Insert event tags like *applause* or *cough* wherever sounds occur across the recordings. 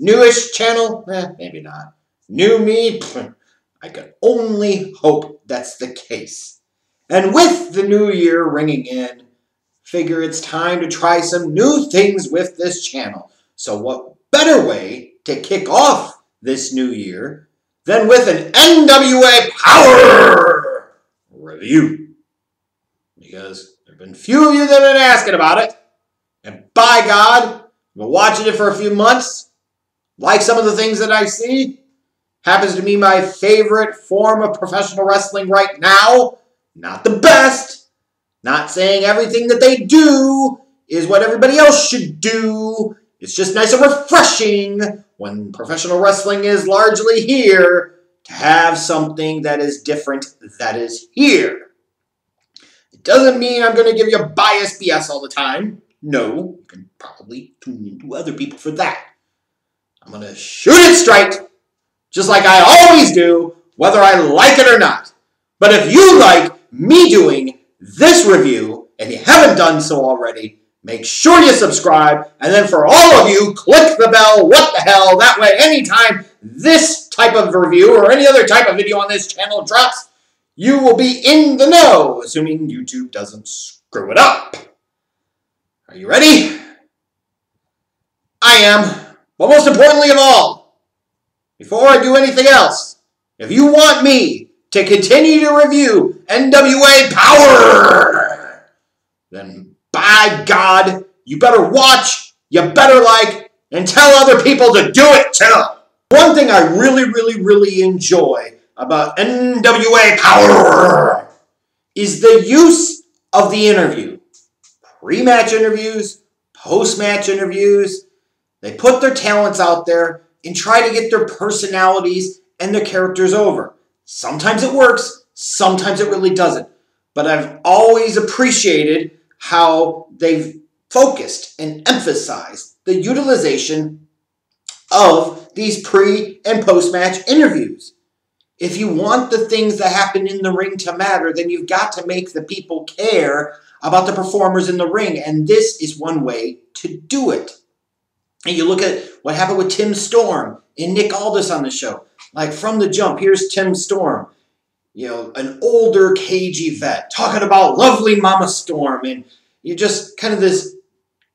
Newish channel? Eh, maybe not. New me? I can only hope that's the case. And with the new year ringing in, figure it's time to try some new things with this channel. So what better way to kick off this new year than with an NWA Power review? Because there have been few of you that have been asking about it. And by God, I've been watching it for a few months. Like some of the things that I see. Happens to be my favorite form of professional wrestling right now. Not the best. Not saying everything that they do is what everybody else should do. It's just nice and refreshing when professional wrestling is largely here to have something that is different that is here. It doesn't mean I'm going to give you a biased BS all the time. No, you can probably tune into other people for that. I'm going to shoot it straight, just like I always do, whether I like it or not. But if you like me doing this review, and you haven't done so already, make sure you subscribe, and then for all of you, click the bell, what the hell, that way anytime this type of review or any other type of video on this channel drops, you will be in the know, assuming YouTube doesn't screw it up. Are you ready? I am. But most importantly of all, before I do anything else, if you want me to continue to review NWA Power, then by God, you better watch, you better like, and tell other people to do it too. One thing I really, really, really enjoy about NWA Power is the use of the interview. Pre-match interviews, post-match interviews. They put their talents out there and try to get their personalities and their characters over. Sometimes it works, sometimes it really doesn't. But I've always appreciated how they've focused and emphasized the utilization of these pre and post match interviews. If you want the things that happen in the ring to matter, then you've got to make the people care about the performers in the ring. And this is one way to do it. And you look at what happened with Tim Storm and Nick Aldis on the show. Like from the jump, here's Tim Storm, you know, an older cagey vet talking about lovely Mama Storm. And you're just kind of this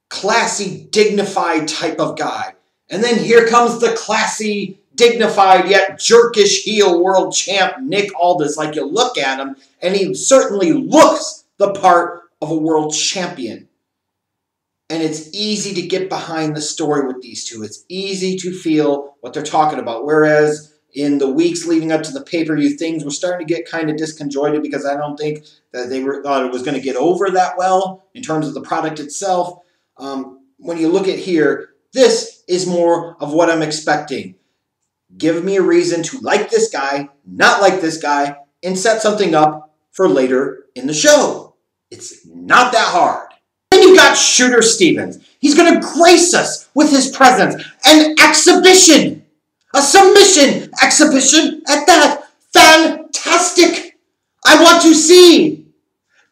classy, dignified type of guy. And then here comes the classy, dignified yet jerkish heel world champ Nick Aldis. Like you look at him, and he certainly looks the part of a world champion. And it's easy to get behind the story with these two. It's easy to feel what they're talking about. Whereas in the weeks leading up to the pay-per-view, things were starting to get kind of disconjointed because I don't think that they were thought it was going to get over that well in terms of the product itself. Um, when you look at here, this is more of what I'm expecting. Give me a reason to like this guy, not like this guy, and set something up for later in the show. It's not that hard. Got Shooter Stevens. He's going to grace us with his presence. An exhibition. A submission exhibition at that. Fantastic. I want to see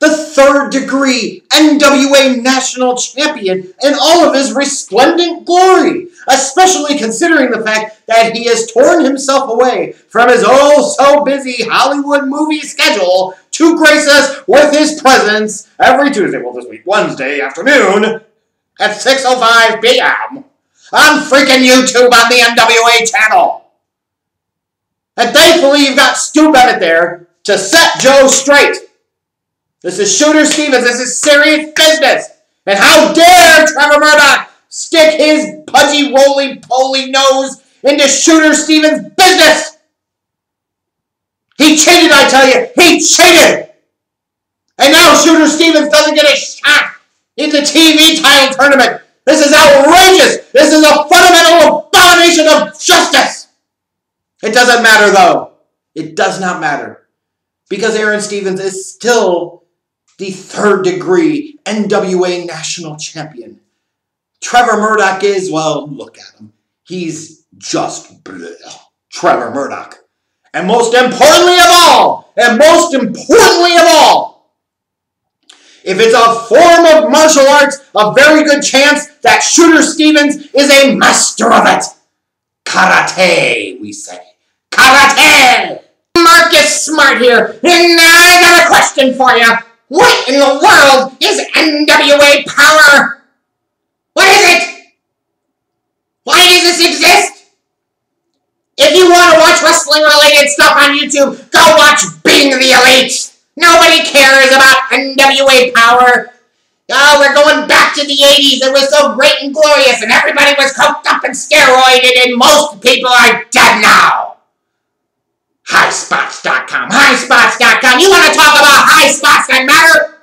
the third degree NWA National Champion in all of his resplendent glory, especially considering the fact that he has torn himself away from his oh so busy Hollywood movie schedule to grace us with his presence every Tuesday, well this week, Wednesday afternoon at 6.05 p.m. on freaking YouTube on the NWA channel. And thankfully you've got Stu Bennett there to set Joe straight. This is Shooter Stevens. This is serious business. And how dare Trevor Murdoch stick his pudgy, roly-poly nose into Shooter Stevens' business? He cheated, I tell you. He cheated. And now Shooter Stevens doesn't get a shot in the TV title tournament. This is outrageous. This is a fundamental abomination of justice. It doesn't matter, though. It does not matter. Because Aron Stevens is still the third degree NWA national champion. Trevor Murdoch is, well, look at him. He's just bleh. Trevor Murdoch. And most importantly of all, and most importantly of all, if it's a form of martial arts, a very good chance that Shooter Stevens is a master of it. karate, we say. Karate! Marcus Smart here, and I got a question for you. What in the world is NWA Power? What is it? Why does this exist? If you want to watch wrestling related stuff on YouTube, go watch Being the Elite. Nobody cares about NWA Power. Oh, we're going back to the 80s. It was so great and glorious, and everybody was coked up and steroided, and most people are dead now. Highspots.com, highspots.com. You want to talk about high spots that matter?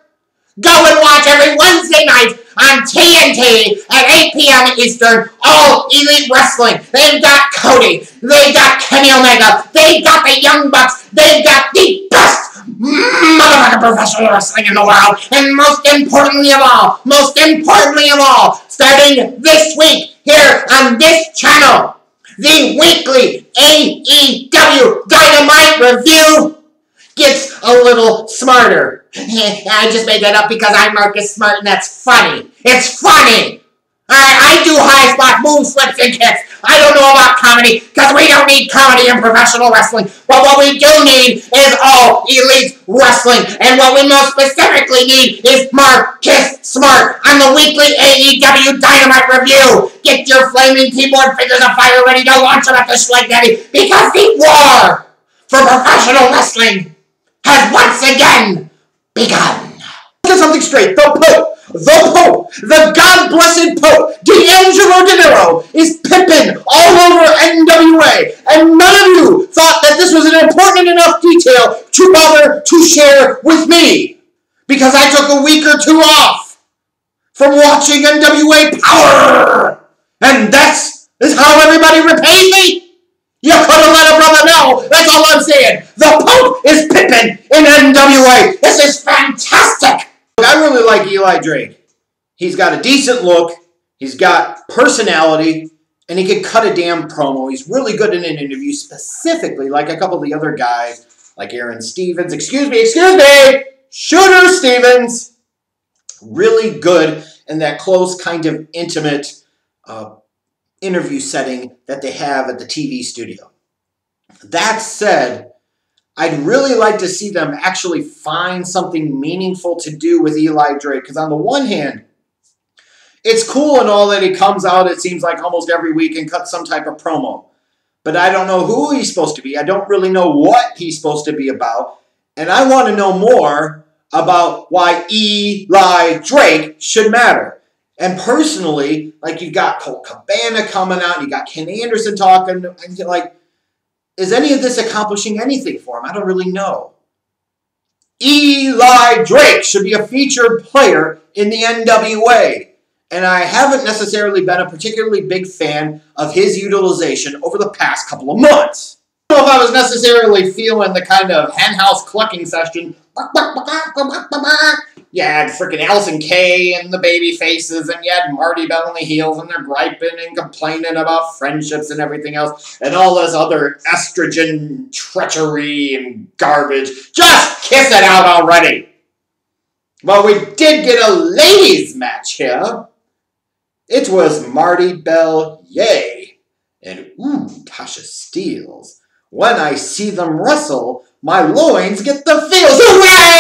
Go and watch every Wednesday night on TNT at 8 p.m. Eastern, all Elite Wrestling. They've got Cody, they've got Kenny Omega, they've got the Young Bucks, they've got the best motherfucking professional wrestling in the world. And most importantly of all, most importantly of all, starting this week here on this channel, the weekly AEW Dynamite Review gets a little smarter. *laughs* I just made that up because I'm Marcus Smart and that's funny. It's funny! Alright, I do high spot moves, flips, and kicks. I don't know about comedy because we don't need comedy in professional wrestling. But what we do need is all elite wrestling. And what we most specifically need is Marcus Smart on the weekly AEW Dynamite Review. Get your flaming keyboard fingers of fire ready to launch them at the Schleg Daddy because the war for professional wrestling has once again begun. Get something straight. The Pope the Pope, the God blessed Pope, D'Angelo Dinero, is pimping all over NWA, and none of you thought that this was an important enough detail to bother to share with me because I took a week or two off from watching NWA Power, and that's is how everybody repays me. You could have let a brother know. That's all I'm saying. The Pope is pimping in NWA. This is fantastic. I really like Eli Drake. He's got a decent look, he's got personality, and he can cut a damn promo. He's really good in an interview, specifically like a couple of the other guys, like Aron Stevens. Excuse me, excuse me! Shooter Stevens! Really good in that close, kind of intimate uh, interview setting that they have at the TV studio. That said, I'd really like to see them actually find something meaningful to do with Eli Drake. Because on the one hand, it's cool and all that he comes out, it seems like almost every week and cuts some type of promo. But I don't know who he's supposed to be. I don't really know what he's supposed to be about. And I want to know more about why Eli Drake should matter. And personally, like you've got Colt Cabana coming out, you got Ken Anderson talking, like is any of this accomplishing anything for him? I don't really know. Eli Drake should be a featured player in the NWA. And I haven't necessarily been a particularly big fan of his utilization over the past couple of months. I don't know if I was necessarily feeling the kind of henhouse clucking session you had freaking Allysin Kay and the baby faces, and you had Marti Belle and the heels, and they're griping and complaining about friendships and everything else, and all this other estrogen treachery and garbage. Just kiss it out already! Well, we did get a ladies' match here. It was Marti Belle, yay, and ooh, Tasha Steelz. When I see them wrestle, my loins get the feels.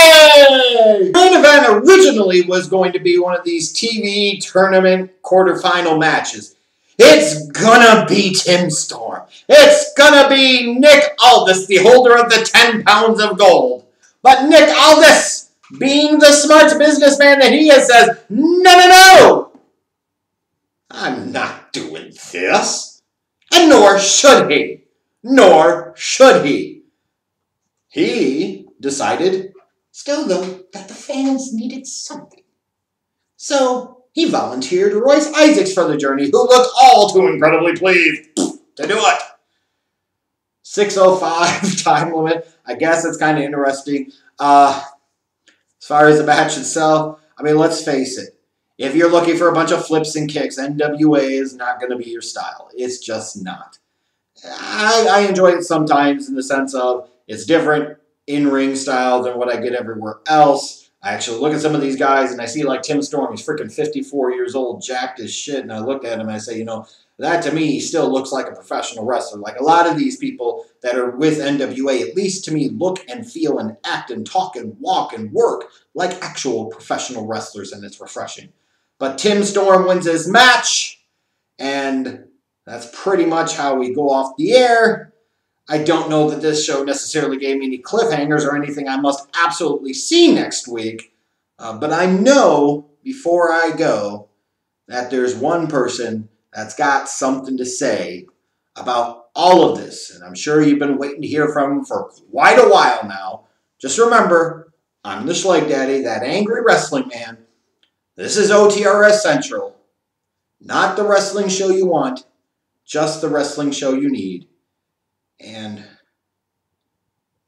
Hooray! Main event originally was going to be one of these TV tournament quarterfinal matches. It's gonna be Tim Storm. It's gonna be Nick Aldis, the holder of the 10 pounds of gold. But Nick Aldis, being the smart businessman that he is, says, no, no, no! I'm not doing this. And nor should he. Nor should he. He decided, still though, that the fans needed something. So he volunteered Royce Isaacs for the journey, who looked all too incredibly pleased to do it. 605 *laughs* time limit. I guess it's kind of interesting. Uh, as far as the match itself, I mean, let's face it. If you're looking for a bunch of flips and kicks, NWA is not going to be your style. It's just not. I, I enjoy it sometimes in the sense of it's different in ring style than what I get everywhere else. I actually look at some of these guys and I see like Tim Storm, he's freaking 54 years old, jacked as shit, and I look at him and I say, you know, that to me still looks like a professional wrestler. Like a lot of these people that are with NWA, at least to me, look and feel and act and talk and walk and work like actual professional wrestlers, and it's refreshing. But Tim Storm wins his match, and that's pretty much how we go off the air. I don't know that this show necessarily gave me any cliffhangers or anything I must absolutely see next week, uh, but I know before I go that there's one person that's got something to say about all of this, and I'm sure you've been waiting to hear from him for quite a while now. Just remember, I'm the Schleg Daddy, that angry wrestling man. This is OTRS Central. Not the wrestling show you want, just the wrestling show you need. And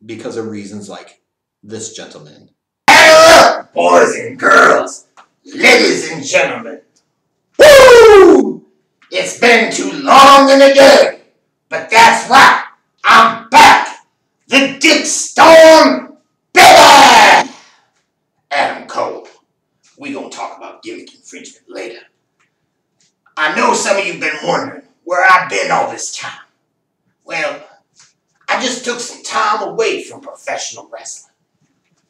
because of reasons like this gentleman. Hello, boys and girls, ladies and gentlemen. Woo! It's been too long in a day, but that's right. I'm back. The Dick Storm Baby! Adam Cole. We gonna talk about gimmick infringement later. I know some of you've been wondering where I've been all this time. Well, just took some time away from professional wrestling.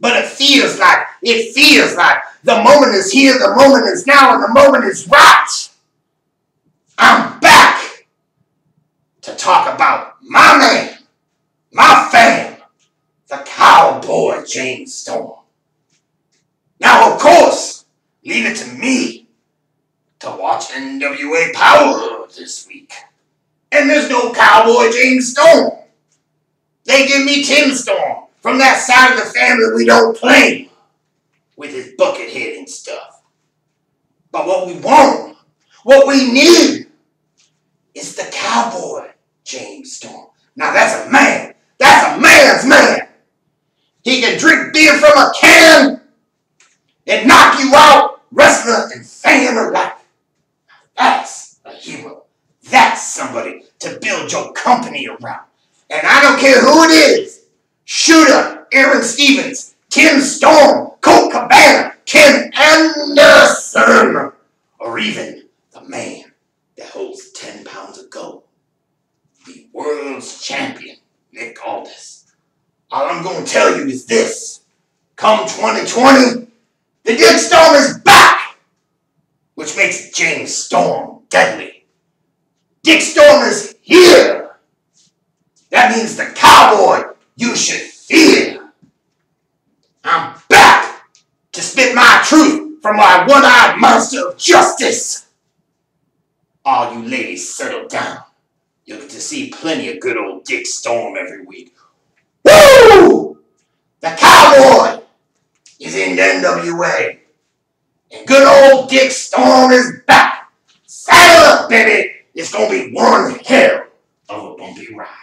But it feels like, it feels like the moment is here, the moment is now, and the moment is right. I'm back to talk about my man, my fan, the cowboy James Storm. Now, of course, leave it to me to watch NWA Power this week. And there's no cowboy James Storm. They give me Tim Storm from that side of the family we don't claim with his bucket head and stuff. But what we want, what we need, is the cowboy James Storm. Now that's a man. That's a man's man. He can drink beer from a can and knock you out, wrestler and fan alike. That's a hero. That's somebody to build your company around. And I don't care who it is. Shooter, Aron Stevens, Tim Storm, Colt Cabana, Ken Anderson, or even the man that holds 10 pounds of gold, the world's champion, Nick Aldis. All I'm going to tell you is this. Come 2020, the Dick Storm is back, which makes James Storm deadly. Dick Storm is here. That means the cowboy you should fear. I'm back to spit my truth from my one-eyed monster of justice. All you ladies settle down. You'll get to see plenty of good old Dick Storm every week. Woo! The cowboy is in the NWA. And good old Dick Storm is back. Saddle up, baby. It's gonna be one hell of a bumpy ride.